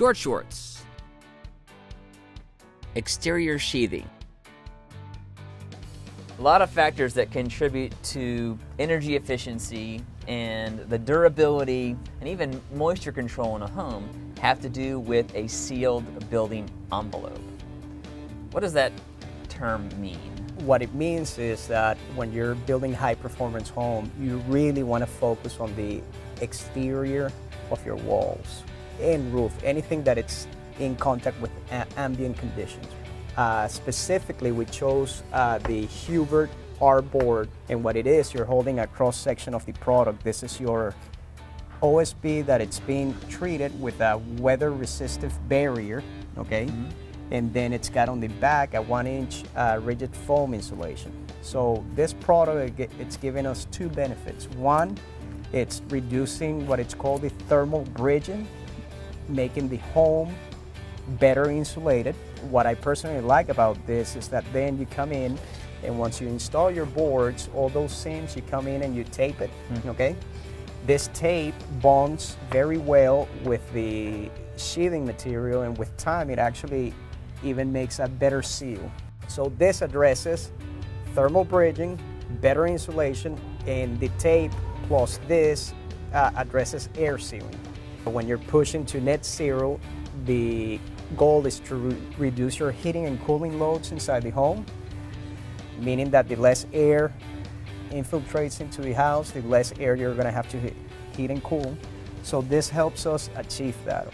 Short shorts. Exterior sheathing. A lot of factors that contribute to energy efficiency and the durability and even moisture control in a home have to do with a sealed building envelope. What does that term mean? What it means is that when you're building high performance home, you really want to focus on the exterior of your walls and roof, anything that it's in contact with ambient conditions. Uh, specifically, we chose uh, the Huber R board, and what it is, you're holding a cross section of the product. This is your OSB that it's being treated with a weather resistive barrier, okay? Mm -hmm. And then it's got on the back a one inch uh, rigid foam insulation. So this product, it's giving us two benefits. One, it's reducing what it's called the thermal bridging, making the home better insulated. What I personally like about this is that then you come in and once you install your boards, all those seams, you come in and you tape it, mm. okay? This tape bonds very well with the sheathing material and with time it actually even makes a better seal. So this addresses thermal bridging, better insulation, and the tape plus this uh, addresses air sealing. When you're pushing to net zero, the goal is to re reduce your heating and cooling loads inside the home, meaning that the less air infiltrates into the house, the less air you're going to have to heat and cool. So this helps us achieve that.